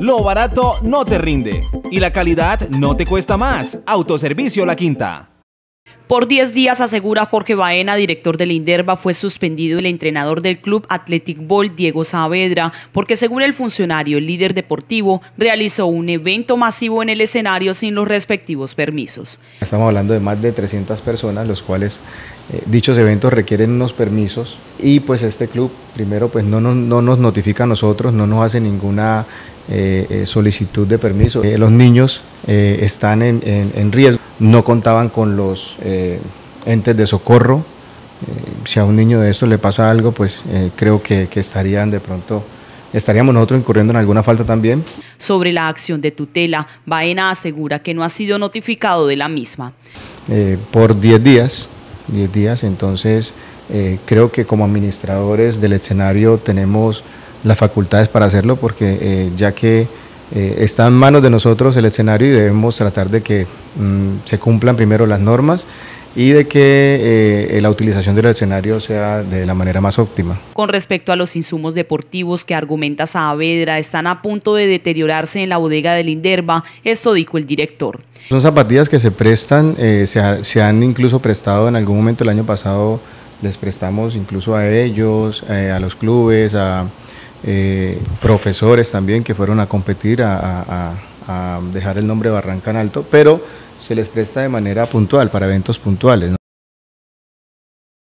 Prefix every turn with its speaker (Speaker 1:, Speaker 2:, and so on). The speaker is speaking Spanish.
Speaker 1: Lo barato no te rinde y la calidad no te cuesta más. Autoservicio La Quinta.
Speaker 2: Por 10 días, asegura Jorge Baena, director del Inderva, fue suspendido el entrenador del club Athletic Ball, Diego Saavedra, porque según el funcionario, el líder deportivo, realizó un evento masivo en el escenario sin los respectivos permisos.
Speaker 3: Estamos hablando de más de 300 personas, los cuales eh, dichos eventos requieren unos permisos y pues este club primero pues no, nos notifica a nosotros, no nos hace ninguna eh, eh, solicitud de permiso. los niños están en riesgo no contaban con los eh, entes de socorro. Eh, si a un niño de esto le pasa algo, pues eh, creo que, estarían de pronto, estaríamos nosotros incurriendo en alguna falta también.
Speaker 2: Sobre la acción de tutela, Baena asegura que no ha sido notificado de la misma.
Speaker 3: por 10 días, 10 días, entonces creo que como administradores del escenario tenemos las facultades para hacerlo porque ya que eh, está en manos de nosotros el escenario y debemos tratar de que mm, se cumplan primero las normas y de que eh, la utilización del escenario sea de la manera más óptima.
Speaker 2: Con respecto a los insumos deportivos que argumenta Saavedra están a punto de deteriorarse en la bodega del Inderva, esto dijo el director.
Speaker 3: Son zapatillas que se prestan, eh, se, se, han incluso prestado en algún momento el año pasado, les prestamos incluso a ellos, a los clubes, a eh, profesores también que fueron a competir, a, dejar el nombre Barranca en alto, pero se les presta de manera puntual, para eventos puntuales.